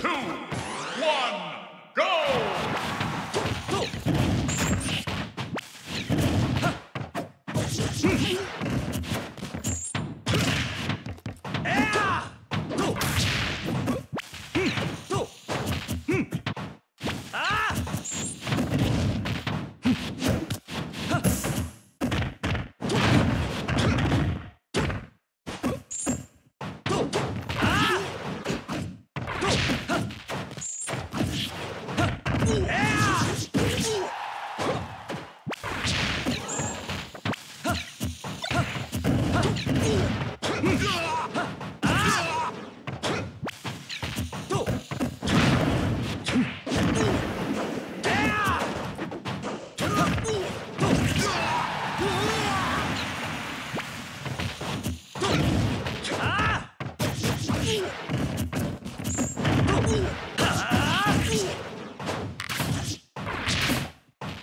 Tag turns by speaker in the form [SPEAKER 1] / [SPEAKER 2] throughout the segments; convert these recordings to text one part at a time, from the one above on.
[SPEAKER 1] two, one, go! Game!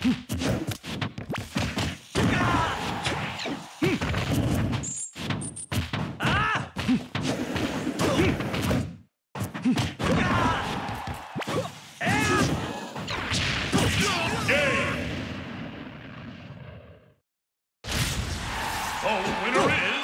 [SPEAKER 1] The winner is...